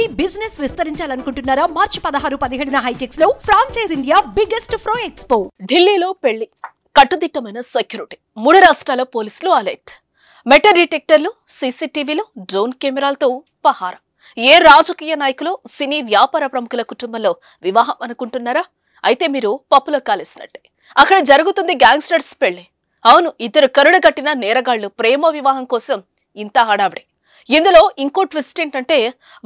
మీ business విస్తరించాలనుకుంటున్నారా? మార్చి పదహారు పదిహేడున హైటెక్స్లో ఫ్రాంచైజ్ ఇండియా బిగ్గెస్ట్ ఫ్రో ఎక్స్పో. ఢిల్లీలో పెళ్ళి. కట్టుదిట్టమైన సెక్యూరిటీ. మూడు రాష్ట్రాల పోలీసులు అలర్ట్. మెటల్ డిటెక్టర్లు సీసీటీవీలు డ్రోన్ కెమెరాలతో పహారా. ఏ రాజకీయ నాయకులు సినీ వ్యాపార ప్రముఖుల కుటుంబంలో వివాహం అనుకుంటున్నారా? అయితే మీరు పప్పులో కాలేసినట్టే. అక్కడ జరుగుతుంది గ్యాంగ్స్టర్స్ పెళ్ళి. అవును ఇద్దరు కరుడు కట్టిన నేరగాళ్ళు ప్రేమ వివాహం కోసం ఇంత హడావిడి. ఇందులో ఇంకో ట్విస్ట్ ఏంటంటే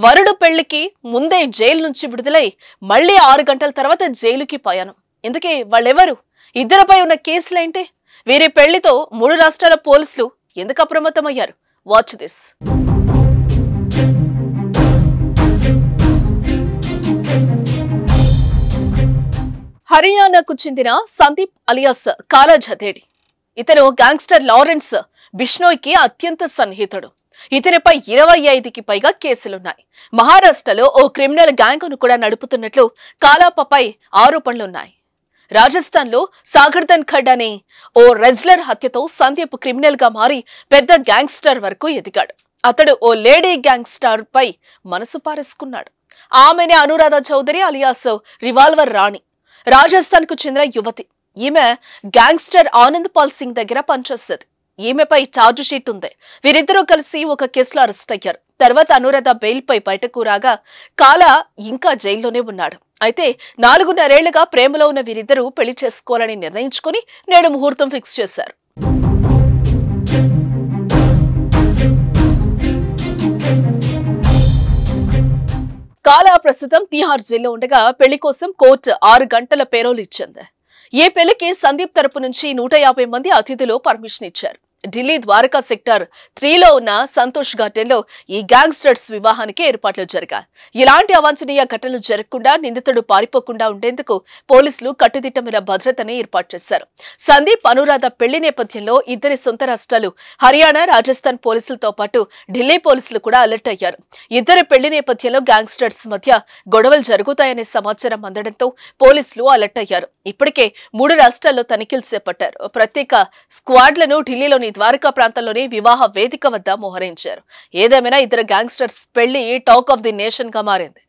వరుడు పెళ్ళికి ముందే జైలు నుంచి విడుదలై మళ్ళీ ఆరు గంటల తర్వాత జైలుకి పోయాను. ఇందుకే వాళ్ళెవరు? ఇద్దరిపై ఉన్న కేసులేంటి వీరి పెళ్ళితో మూడు రాష్ట్రాల పోలీసులు ఎందుకు అప్రమత్తమయ్యారు? వాచ్ దిస్ హర్యానాకు చెందిన సందీప్ అలియాస్ కాలాజదేడి ఇతను గ్యాంగ్స్టర్ లారెన్స్ బిష్నోయ్కి అత్యంత సన్నిహితుడు. ఇతనిపై ఇరవై ఐదుకి పైగా కేసులున్నాయి. మహారాష్ట్రలో ఓ క్రిమినల్ గ్యాంగును కూడా నడుపుతున్నట్లు కాలాపపై ఆరోపణలున్నాయి. రాజస్థాన్లో సాగర్దన్ ఖడ్ అనే ఓ రెజ్లర్ హత్యతో సందీప్ క్రిమినల్గా మారి పెద్ద గ్యాంగ్స్టర్ వరకు ఎదిగాడు. అతడు ఓ లేడీ గ్యాంగ్స్టర్ పై మనసు పారేసుకున్నాడు. ఆమెనే అనురాధ చౌదరి అలియాస్ రివాల్వర్ రాణి. రాజస్థాన్కు చెందిన యువతి. ఈమె గ్యాంగ్స్టర్ ఆనంద్ పాల్ సింగ్ దగ్గర పనిచేస్తుంది. ఈమెపై ఛార్జ్ షీట్ ఉంది. వీరిద్దరూ కలిసి ఒక కేసులో అరెస్ట్ అయ్యారు. తర్వాత అనురాధ బెయిల్పై బయటకు రాగా కాల ఇంకా జైల్లోనే ఉన్నాడు. అయితే నాలుగున్నరేళ్ళుగా ప్రేమలో ఉన్న వీరిద్దరూ పెళ్ళి చేసుకోవాలని నిర్ణయించుకుని నేడు ముహూర్తం ఫిక్స్ చేశారు. కాలా ప్రస్తుతం తీహార్ జైల్లో ఉండగా పెళ్ళి కోసం కోర్టు ఆరు గంటల పేరోలు ఇచ్చింది. ఈ పెళ్ళికి సందీప్ తరపు నుంచి నూట యాభై మంది అతిథులు పర్మిషన్ ఇచ్చారు. ఢిల్లీ ద్వారకా సెక్టర్ త్రీలో ఉన్న సంతోష్ గార్డెన్లో ఈ గ్యాంగ్స్టర్స్ వివాహానికి ఏర్పాట్లు జరిగాయి. ఇలాంటి అవాంఛనీయ ఘటనలు జరగకుండా నిందితుడు పారిపోకుండా ఉండేందుకు పోలీసులు కట్టుదిట్టమైన భద్రతని ఏర్పాటు చేశారు. సందీప్ అనురాధ పెళ్ళి నేపథ్యంలో ఇద్దరి సొంత రాష్ట్రాలు హర్యానా రాజస్థాన్ పోలీసులతో పాటు ఢిల్లీ పోలీసులు కూడా అలర్ట్ అయ్యారు. ఇద్దరి పెళ్ళి నేపథ్యంలో గ్యాంగ్స్టర్స్ మధ్య గొడవలు జరుగుతాయనే సమాచారం అందడంతో పోలీసులు అలర్ట్ అయ్యారు. ఇప్పటికే మూడు రాష్ట్రాల్లో తనిఖీలు చేపట్టారు. ప్రత్యేక స్క్వాడ్లను ఢిల్లీలోని ద్వారకా ప్రాంతంలోని వివాహ వేదిక వద్ద మోహరించారు. ఏదేమైనా ఇద్దరు గ్యాంగ్స్టర్స్ పెళ్ళి టాక్ ఆఫ్ ది నేషన్గా మారింది.